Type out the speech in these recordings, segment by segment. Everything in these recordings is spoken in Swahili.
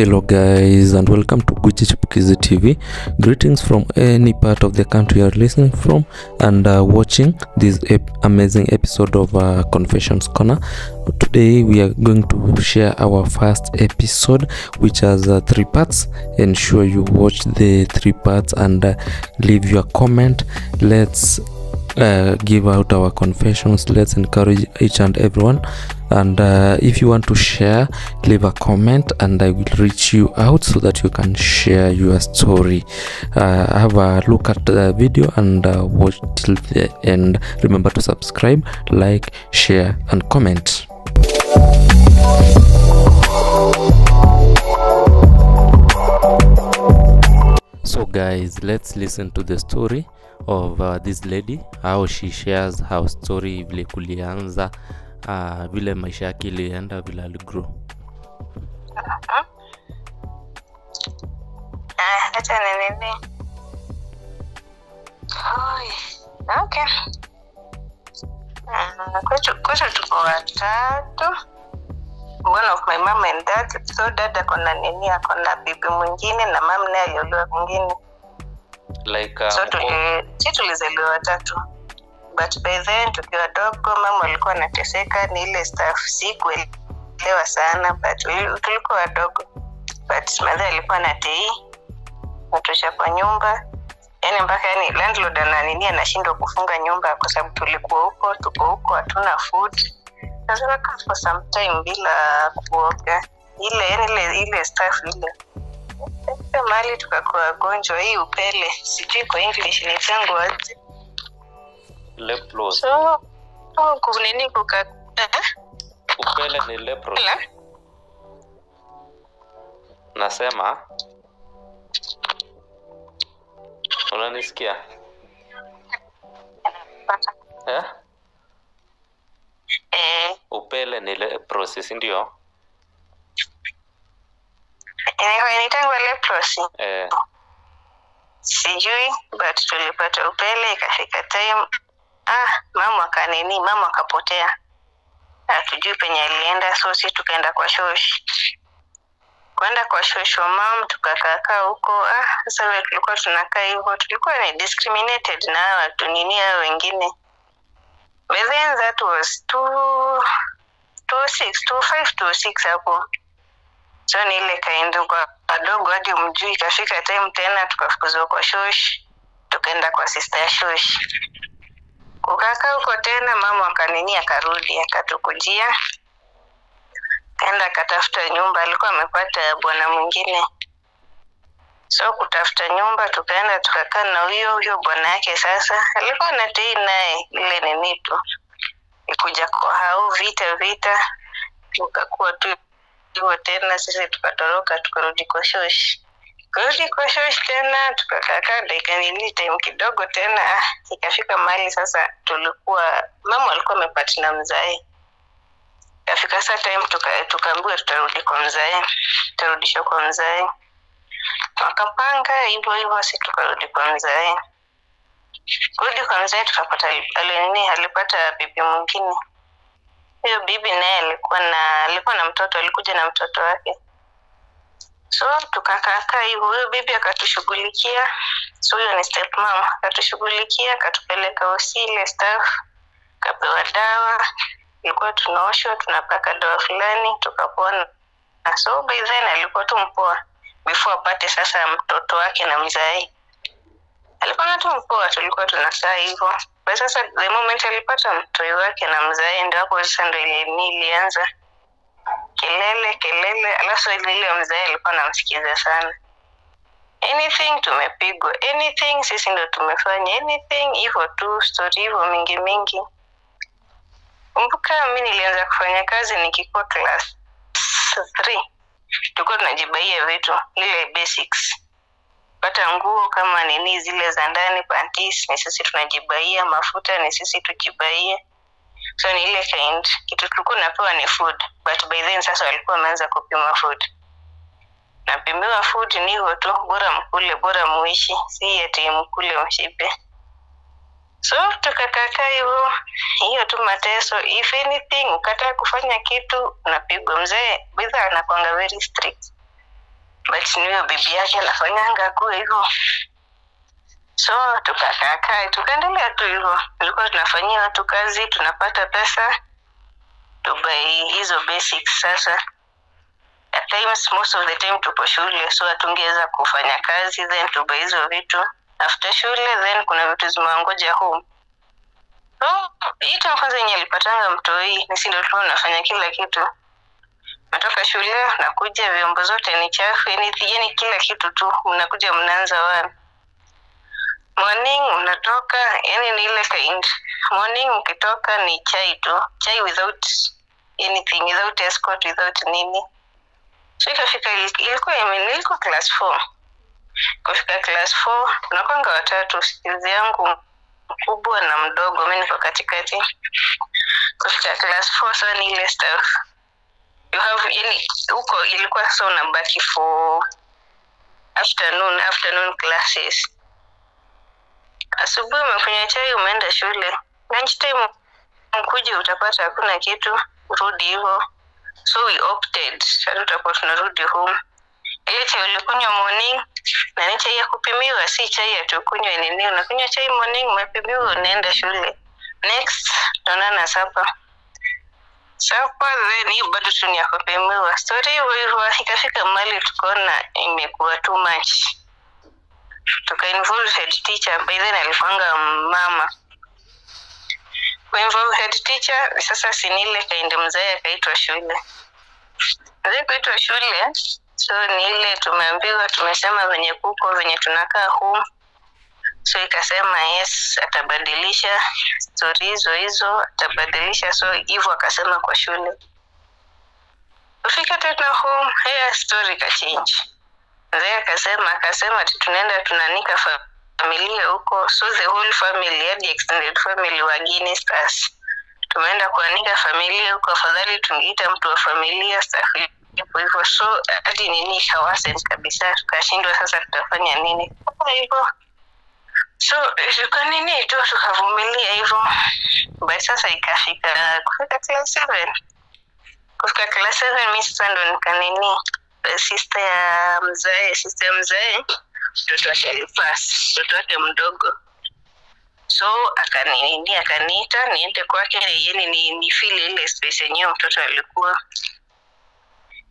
Hello guys and welcome to Gucci Chipukizi TV. Greetings from any part of the country you're listening from and uh, watching this ep- amazing episode of uh, Confessions Corner. Today we are going to share our first episode which has uh, three parts. Ensure you watch the three parts and uh, leave your comment. Let's uh, give out our confessions. Let's encourage each and everyone. And uh, if you want to share leave a comment and i will reach you out so that you can share your story. Uh, have a look at the video and uh, watch till the end. Remember to subscribe like share and comment so guys let's listen to the story of uh, this lady how she shares how story vile kulianza uh, vile maisha yake ilienda vile aligrow Ah. Oi, okay. Ah, kwetu kwetu tuko watatu. One of my mom and dad. So dad ako na nini, ako na bibi mwingine na mam naye aliolewa mwingine. like uh, So tuli, si tulizaliwa watatu. But by then tukiwa dogo mama alikuwa anateseka ni ile staff si kuelewa sana but tulikuwa wadogo. But madhe alikuwa na tei natosha kwa nyumba yani mpaka yani landlord ananini anashindwa kufunga nyumba kwa sababu tulikuwa huko tuko huko hatuna food sasa kaa for some time bila kuoga. Ile ile ile staff ile. Fika mahali tukakuwa wagonjwa hii upele. Sijui kwa english nitangu aje. So kunini kuka eh, upele ni lepros la? nasema. Unanisikia? Eh? eh, upele ni process ndio? Inaitangwa leprosy eh, sijui but tulipata upele ikafika time. Ah mama akanini mama akapotea. Hatujui penye alienda sosi tukaenda kwa shosh kwenda kwa shosh wa mam tukakaakaa huko. Ah sasa tulikuwa tunakaa hivyo tulikuwa ni discriminated na watu nini hao wengine then that was two, two six, two five, two six hapo. So ni ile kaenda kwa adogo hadi umjui ikafika time tena tukafukuzwa kwa shosh tukaenda kwa sister ya shosh. Kukakaa huko tena mama akanini akarudi akatukujia. Kaenda akatafuta nyumba alikuwa amepata bwana mwingine so kutafuta nyumba tukaenda tukakaa na huyo huyo bwana yake sasa. Alikuwa natei naye ile nini tu ikuja kwa hau vita vita tukakuwa tu hivyo tena sisi tukatoroka tukarudi kwa shoshi. Kurudi kwa shosh tena tukakakaa dakika nini time kidogo tena ikafika mahali sasa tulikuwa mama alikuwa amepati na mzae. Ikafika saa time tuka- tukaambiwa tutarudi kwa mzae tutarudishwa kwa mzae wakapanga hivyo hivyo si tukarudi kwa mzae kurudi kwa mzae tukapata alinini alipata bibi mwingine. Hiyo bibi naye alikuwa na alikuwa na mtoto alikuja na mtoto wake. So tukakaakaa hivyo. Huyo bibi akatushughulikia. So huyo ni step akatushughulikia akatupeleka osile ile staff kapewa dawa. Ilikuwa tunaoshwa tunapaka dawa fulani tukapona so by then alikuwa tu mpoa before apate sasa mtoto wake na mzai alikuwa na tu mpoa tulikuwa tunasaa hivyo kwa sasa the moment alipata mtoi wake na mzae ndo hapo sasa ndo ilini ilianza. Kelele kelele alafu ile mzae alikuwa namsikiza sana. Anything tumepigwa anything sisi ndo tumefanya anything hivyo tu story hivyo mingi mingi. Kumbuka mi nilianza kufanya kazi nikikuwa class three tulikuwa tunajibaia vitu lile basics. Pata nguo kama nini zile za ndani pantis ni sisi tunajibaia mafuta ni sisi tujibaie so ni ile kind. Kitu tulikuwa napewa ni food but by then sasa walikuwa wameanza kupima food. Napimiwa food ni hivyo tu bora mkule bora muishi. Si ati mkule mshipe so tukakakaa hivyo. Hiyo tu mateso. If anything ukataa kufanya kitu unapigwa mzee. Bidha anakwanga very strict. But niyo bibi yake anafanyanga akuwe hivyo. So tukakaakaa tukaendelea tu hivyo. Tulikuwa tunafanyia watu kazi tunapata pesa. Tubai hizo basics sasa. At times most of the time tupo shule so hatungeweza kufanya kazi then tubai hizo vitu after shule then kuna vitu zimewangoja home. So hii time kwanza yenye alipatanga mtoi ni ndo tulikuwa tunafanya kila kitu. Natoka shule nakuja vyombo zote ni chafu yani kila kitu tu mnakuja mnaanza wana morning unatoka yani ni ile kind. Morning ukitoka ni chai tu. Chai without anything without escort without nini. So ikafika ilikuwa nilikuwa class four kufika class four. Tunakwanga watatu skills yangu mkubwa na mdogo. Mi niko katikati kufika class four sa ni ile stuff. You have yani huko ilikuwa sasa unabaki for afternoon afternoon classes. Asubuhi umekunywa chai umeenda shule. Lunch time mkuja utapata hakuna kitu rudi hivo so we opted hata tutakuwa tunarudi home ile chai ulikunywa morning na ni chai ya kupimiwa si chai ya tukunywa nini. Unakunywa chai morning umepimiwa unaenda shule. Next tunaonana sapa sapa then hii bado tu ni ya kupimiwa. Story hivyo hivyo ikafika mali tukaona imekuwa too much. Tukainvolve head teacher by then alikuanga mama. Kuinvolve head teacher sasa sinile kaende mzae akaitwa shule. Mzee kuitwa shule so ni ile tumeambiwa tumesema venye kuko venye tunakaa huu so ikasema yes atabadilisha stori hizo hizo atabadilisha so hivyo akasema kwa shule. Kufika tena home haya story kachange mzee akasema akasema ati tunaenda tunanika familia huko. So the whole family hadi extended family wa against us tumeenda kuanika familia huko. Afadhali tungeita mtu wa familia staff ipo hivyo so hadi nini ikawasen kabisa tukashindwa sasa tutafanya nini. Kwa hivyo so tuka nini tu tukavumilia hivyo? But sasa ikafika kufika class seven. Kufika class seven mi sasa ndo nikanini sister ya mzae sister ya mzae mtoto wake alipas mtoto wake mdogo. So akanini akaniita niende kwake yani ni, ni feel ile space yenyewe mtoto alikuwa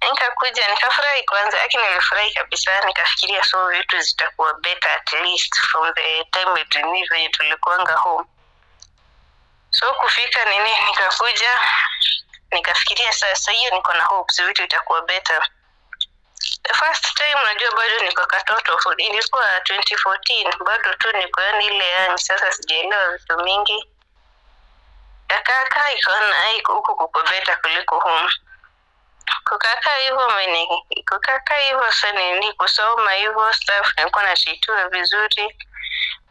nikakuja nikafurahi kwanza lakini nilifurahi kabisa nikafikiria so vitu zitakuwa better at least from the time ni venye tulikuanga home. So kufika nini nikakuja nikafikiria sasa hiyo niko na hopes vitu itakuwa better. The first time unajua bado niko katoto ilikuwa 2014 bado tu niko yani ile yani sasa sijaelewa vitu mingi. Kakaka ikaona huku kuko beta kuliko home kukakaa hivyo kukakaa hivyo sa nini kusoma hivyo staff nilikuwa nashitua vizuri.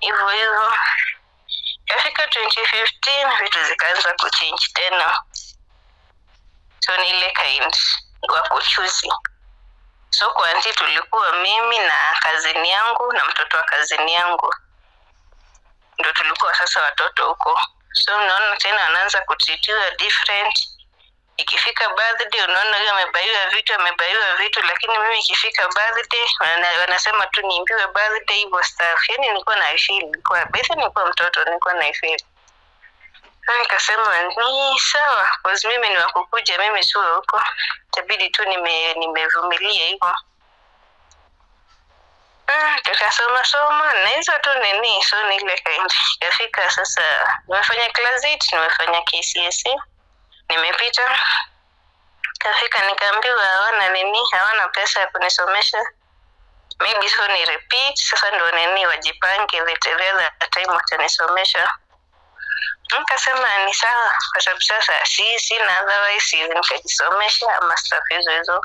Hivyo hivyo. Kafika 2015 vitu zikaanza kuchange tena. So ni ile kind wa kuchuzi so kwanzi tulikuwa mimi na kazini yangu na mtoto wa kazini yangu. Ndo tulikuwa sasa watoto huko. So unaona tena anaanza kutritiwa different ikifika birthday unaona amebaiwa vitu amebaiwa vitu lakini mimi ikifika birthday wana, wanasema tu niimbiwe birthday hivyo staff yani nilikuwa naifeel nilikuwa basi, nilikuwa mtoto nilikuwa naifeel so nikasema ni sawa cause mimi ni wakukuja mimi sio huko. Itabidi tu nime nimevumilia hivyo Ah, tukasoma soma na hizo tu nini so ni ile kaindi ikafika sasa nimefanya class 8 nimefanya KCSE nimepita. Kafika nikaambiwa hawana nini hawana pesa ya kunisomesha. Maybe so ni repeat sasa ndo nini wajipange the time watanisomesha. Nikasema ni sawa kwa sababu sasa si sina otherwise nikajisomesha ama staff hizo hizo.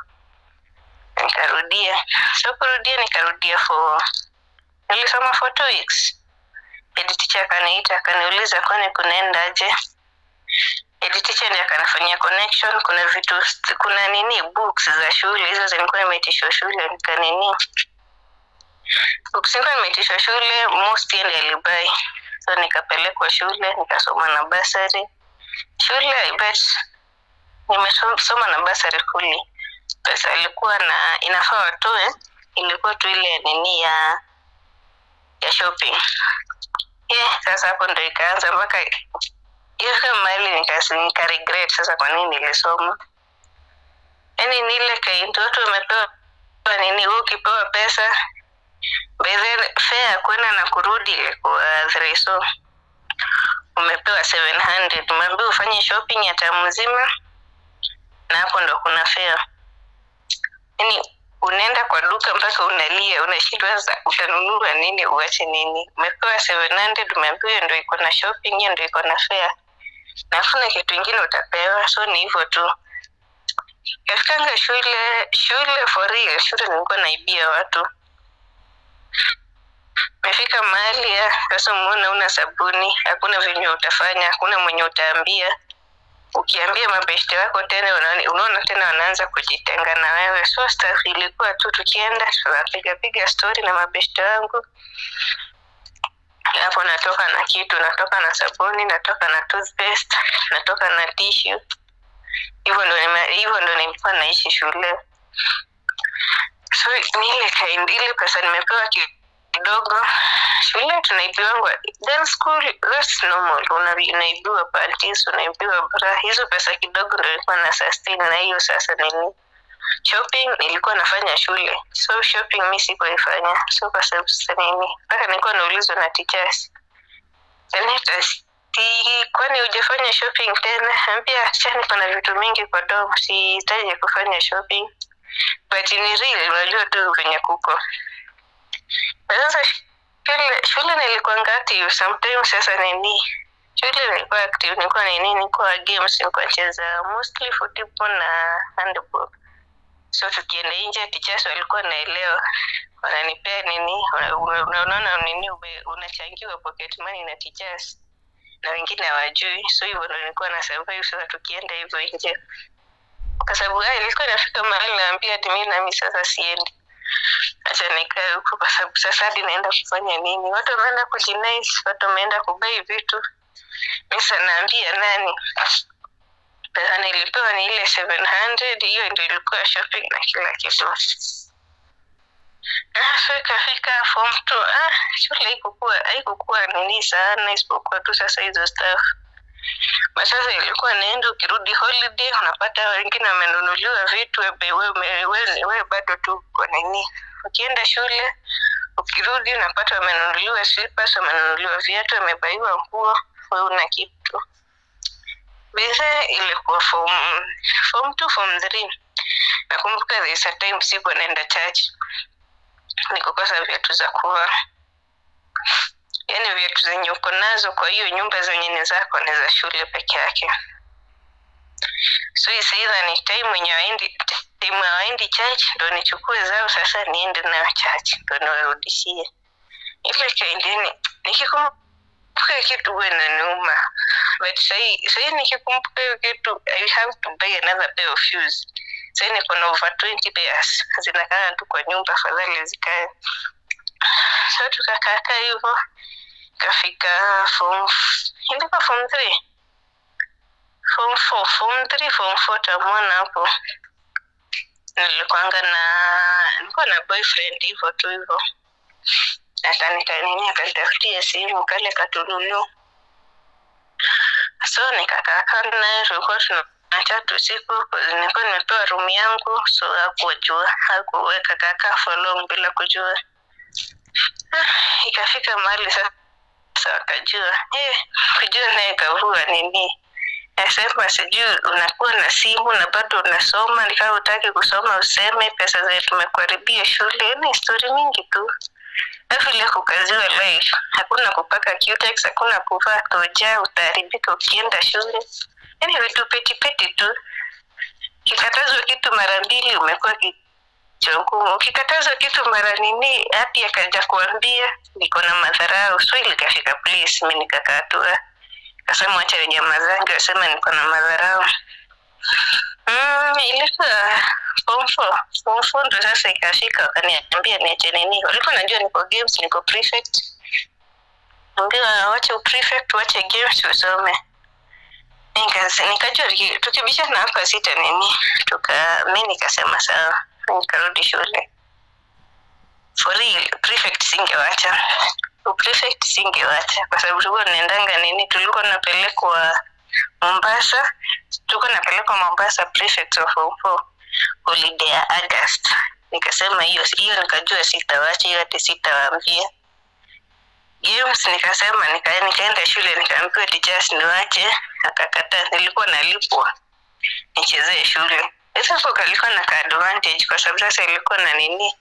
Nikarudia. So kurudia nikarudia for nilisoma for two weeks. Editicha akaniita akaniuliza kwani kunaendaje ndiye akanifanyia connection kuna vitu kuna nini books za shule hizo zilikuwa imeitishwa shule nikanini books zilikuwa imeitishwa shule most ndiye alibai so nikapelekwa shule nikasoma na basari shule I bet nimesoma na basari kuli pesa ilikuwa na inafaa watoe ilikuwa tu ile nini ya ya shopping. Yeah, sasa hapo ndo ikaanza mpaka mahali nikasi nika sasa kwa nini nilisoma. Yani nile ile watu wamepewa nini huu ukipewa pesa by fea ya kwenda na kurudi ilikuwa three so umepewa 700 umeambiwa ufanye shopping ya tamu mzima na hapo ndo kuna fea yani unaenda kwa duka mpaka unalia unashindwa sasa utanunua nini uache nini. Umepewa 700 umeambiwa ndo iko na shopping hiyo ndo iko na fare na hakuna kitu ingine utapewa so ni hivyo tu. Kafikanga shule shule for real shule nilikuwa naibia watu. Mefika mahali ya sasa umeona una sabuni hakuna venye utafanya hakuna mwenye utaambia. Ukiambia mabeshte wako tena unaona tena wanaanza kujitenga na wewe. So staff ilikuwa tu tukienda tunapigapiga stori na mabeshte wangu hapo natoka na kitu natoka na sabuni natoka na toothpaste natoka na tishu hivyo ndo hivyo ndo nilikuwa naishi shule. So ni ile kind ile pesa nimepewa kidogo. Shule tunaibiwangwa girls school that's normal. Unaibiwa panties unaibiwa bra. Hizo pesa kidogo ndo ilikuwa na sustain na hiyo sasa nini shopping nilikuwa nafanya shule. So shopping mi sikuifanya. So kwa sababu sasa nini? Mpaka nilikuwa naulizwa na teachers. Si kwani hujafanya shopping tena? Ambia chani kuna vitu mingi kwa dom sihitaji kufanya shopping. But ni real unajua tu venye kuko. Sasa shule shule nilikuwa active sometimes sasa nini? Shule nilikuwa active nilikuwa nini? Nilikuwa games nilikuwa cheza mostly football na handball so tukienda nje teachers walikuwa naelewa wananipea nini? Una- una- unaona nini? Unachangiwa pocket money na teachers. Na wengine hawajui. So hivyo ndo nilikuwa na survive. Sasa tukienda hivyo nje. Kwa sababu ah, ilikuwa inafika mahali naambia ati mimi nami sasa siendi. Acha nikae huku kwa sababu sasa hadi naenda kufanya nini? Watu wameenda kujinais watu wameenda kubai vitu. Misa naambia nani pesa nilipewa ni ile 700 hiyo ndio ilikuwa shopping na kila kitu. So ikafika form two ah, shule haikukuwa haikukuwa nini sana isipokuwa tu sasa hizo staff masasa ilikuwa naenda ukirudi holiday unapata wengine wamenunuliwa vitu wewe we, we, we bado tu kwa nini. Ukienda shule ukirudi unapata wamenunuliwa slippers wamenunuliwa viatu wamebaiwa nguo we una kitu Bese ilikuwa form form two form three. Nakumbuka there is a time siku naenda church. Nikukosa viatu za kuwa yaani viatu zenye uko nazo kwa hiyo nyumba zenye ni zako ni za shule peke yake. So isaidha ni time wenye waendi time hawaendi church ndo nichukue zao sasa niende nayo church ndo niwarudishie. Ile kaindini nikikumbuka kitu huwa inaniuma but sahii sahii nikikumbuka hiyo kitu i have to buy another pair of shoes. Sahii niko na over 20 pairs zinakaa tu kwa nyumba fadhali zikae so tukakaakaa hivyo kafika form ilikuwa form three. Form four form three form four tamwona hapo. Nilikwanga na nilikuwa na boyfriend hivyo tu hivyo akanikanini akanitafutia simu kale katununu so nikakaa naye tulikuwa tunatatu usiku nilikuwa nimepewa rumu yangu so hakujua hakuweka kakaa folong bila kujua. Ah, ikafika mahali sasa wakajua eh, kujua naye kavua nini? Nasema sijui unakuwa na simu na bado unasoma nikawa utaki kusoma useme pesa zenye tumekuharibia shule. Ni stori mingi tu alafu ile kukaziwa life hakuna kupaka cutex hakuna kuvaa toja utaharibika ukienda shule. Yani vitu petipeti tu. Kikatazwa kitu mara mbili umekuwa kichongumu ukikatazwa kitu mara nini hati akaja kuambia niko na madharau. So ilikafika place mi nikakatua kasema wacha wenye mazangi wasema niko na madharau mm, ilikuwa form four four ndo sasa ikafika wakaniambia niache nini. Walikuwa najua niko games niko prefect. Ambiwa wache prefect wache games usome. Nikajua tukibishana hapa sita nini tuka mi nikasema sawa nikarudi shule. For real prefect singewacha. Prefect singewacha kwa sababu tulikuwa tunaendanga nini tulikuwa napelekwa mombasa tuko napelekwa mombasa prefect of Upo holiday ya august. Nikasema hiyo hiyo nikajua sitawacha hiyo hata sitawaambia. Games nikasema nika, nikaenda shule nikaambiwa teachers niwache. Akakataa nilikuwa nalipwa nichezee shule. Sasa kalikuwa na ka advantage kwa sababu sasa ilikuwa na nini?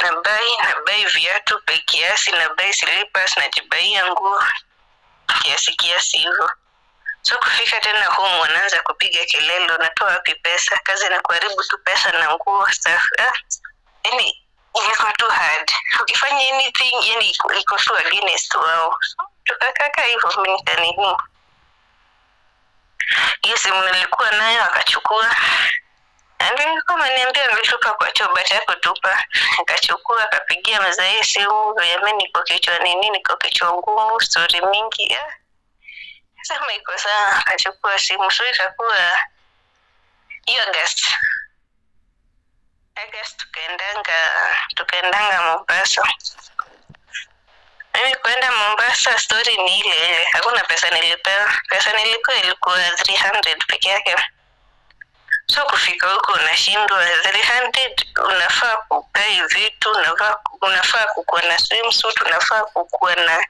Nabai nabai viatu pe kiasi nabai slippers najibaia nguo kiasi kiasi hivyo so kufika tena home wanaanza kupiga kelele unatoa wapi pesa? Kazi na kuharibu tu pesa na nguo ah, yani ilikuwa tu hard. Ukifanya anything yani iko tu against wao. Tukakaka hivyo hiyo simu nilikuwa nayo akachukua. Ametupa kwa akapigia simu kichwa nini niko kichwa ngumu stori mingi. Ah. Sema iko sawa akachukua simu so ikakuwa hiyo agast agast tukaendanga tukaendanga mombasa. Mimi kuenda mombasa story ni ile ile hakuna pesa nilipewa pesa nilikuwa ilikuwa 300 peke yake. So kufika huko unashindwa. 300 unafaa kukai vitu unafaa kukuwa na swimsuit unafaa kukuwa na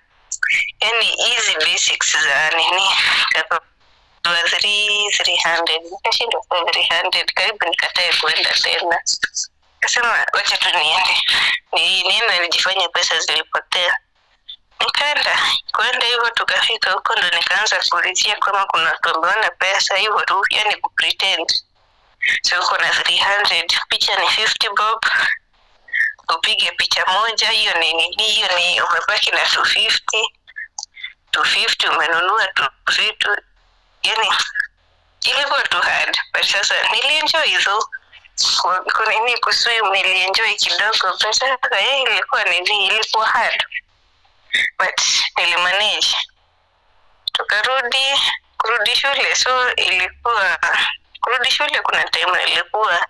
yani hizi basics za nini? Kwa 300 nikashindwa kwa 300 karibu nikatae kuenda tena. Kasema wacha tu niende. Nijifanye pesa zilipotea. Nikaenda. Kwenda hivyo tukafika huko ndo nikaanza kuulizia kama kuna tumeona pesa hivyo tu yani kupretend so uko na 300 picha ni 50 bob upige picha moja hiyo ni nini? Hiyo ni umebaki na 250 250 umenunua tu vitu. Yani ilikuwa tu hard. But sasa nilienjoy though. Kunini kuswim nilienjoy kidogo. But sasa yeye ilikuwa nini? Ilikuwa hard. But nilimanage tukarudi kurudi shule. So ilikuwa kurudi shule kuna time ilikuwa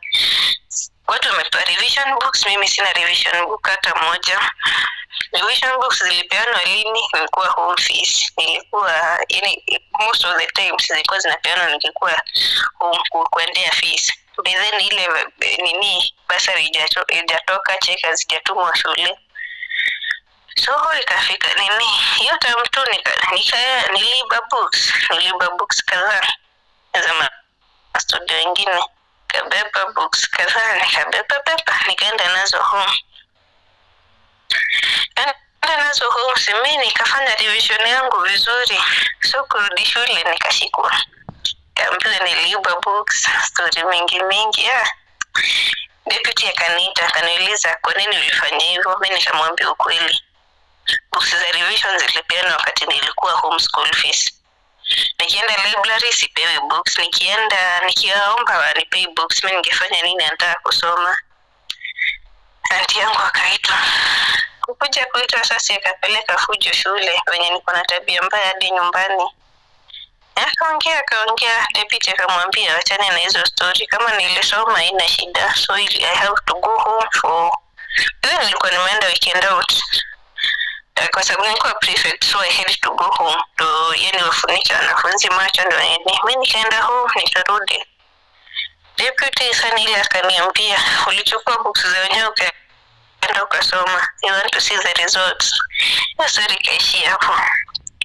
watu wamepewa revision books mimi sina revision book hata moja. Revision books zilipeanwa lini? Nilikuwa home fees nilikuwa yani most of the times zilikuwa zinapeanwa nilikuwa home ku- kuendea fees. By then ile nini basari ijatoka cheka zijatumwa shule. So ikafika nini? Hiyo time tu nika, nika niliiba books. Niliiba books kadhaa za mastudio wengine kabeba books kadhaa nikabeba beba nikaenda nazo home. Enda nazo home simi nikafanya revision yangu vizuri. So kurudi shule nikashikwa. Kaambiwa niliiba books story mingi mingi yeah. deputy akaniita akaniuliza kwa nini ulifanya hivyo? Mi nikamwambia ukweli. Books za revision zilipeana wakati nilikuwa home school fees nikienda library sipewi books. Nikienda nikiwaomba wanipei books mi ningefanya nini? Nataka kusoma. Anti yangu akaitwa. Kukuja kuitwa sasa akapeleka fujo shule wenye niko na tabia mbaya hadi nyumbani. Akaongea akaongea. Deputy akamwambia wachane na hizo story. Kama nilisoma ina shida. So i have to go home for then nilikuwa nimeenda weekend out Eh, kwa sababu nilikuwa prefect so I had to go home to yani wafunike wanafunzi macho ndo nini mi nikaenda home nikarudi. Deputy sana ile akaniambia ulichukua books za wenyewe ukaenda ukasoma. You want to see the results. Hiyo story ikaishia hapo.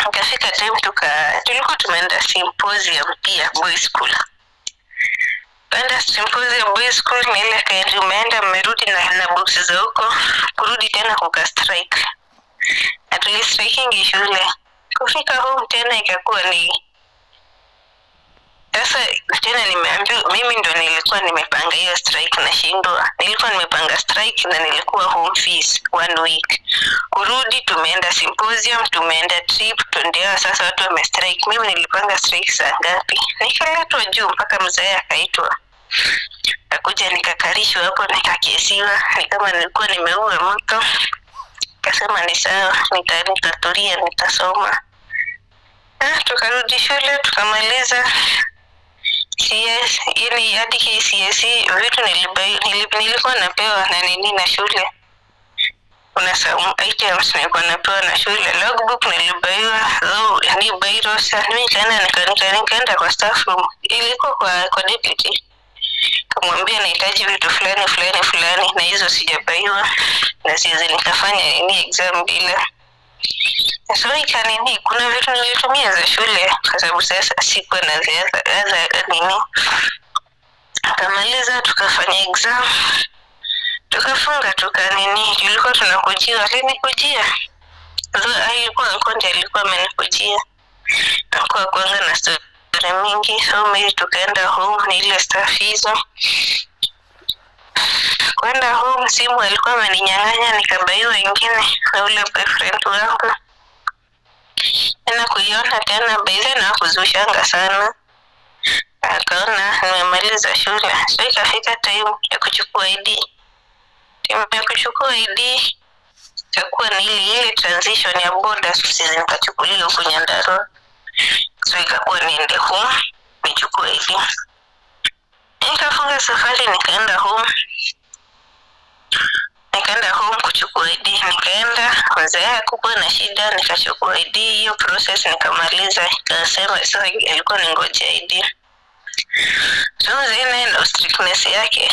Ikafika time tuka tulikuwa tumeenda symposium pia boy school. Kwenda symposium boy school ni ile umeenda mmerudi na, na books za huko kurudi tena kuka strike na tulistrikingi shule kufika home tena ikakuwa ni sasa tena nimeambiwa mimi ndo nilikuwa nimepanga hiyo strike nashindwa nilikuwa nimepanga strike na nilikuwa home fees one week. Kurudi tumeenda symposium tumeenda trip tuendewa sasa watu wamestrike. Mimi nilipanga strike saa ngapi? Nikaletwa juu mpaka mzee akaitwa. Kakuja nikakarishwa hapo nikakesiwa. Ni kama nilikuwa nimeua mtu kasema ni sawa nita- nitasoma ah, tukarudi shule tukamaliza CS yani hadi KCSE vitu nilikuwa napewa na nini na shule kuna some items nilikuwa napewa na shule logbook nilibaiwa ni bairosa nikaenda nika- nika- nikaenda kwa staff room ilikuwa kwa kwa deputy kamwambia nahitaji vitu fulani fulani fulani na hizo sijapaiwa na siwezi nikafanya nini exam bila. So ikanini kuna vitu nilitumia za shule kwa sababu sasa sikuwa na ziaza nini. Tukamaliza tukafanya exam tukafunga tukanini tulikuwa tunakujiwa alinikujia. Though alikuwa alikuwa amenikujia. Akuwa kwanza na mingi au mimi tukaenda home ni ile staff hizo kwenda home simu alikuwa ameninyang'anya nikabaiwa wengine na ule boyfriend wangu tena kuiona tena baidhe na kuzushanga sana akaona nimemaliza shule so ikafika time ya kuchukua id time ya kuchukua id ikakuwa ni ile ile transition ya boda sisi nikachukuliwa huku nyandarua so ikabua niende home. Nichukue elimu nikafunga safari nikaenda home. Nikaenda home kuchukua ID nikaenda. Mzee hakukuwa na shida nikachukua ID hiyo process nikamaliza ikasema sasa ilikuwa ni ngoja ID so mzee strictness yake.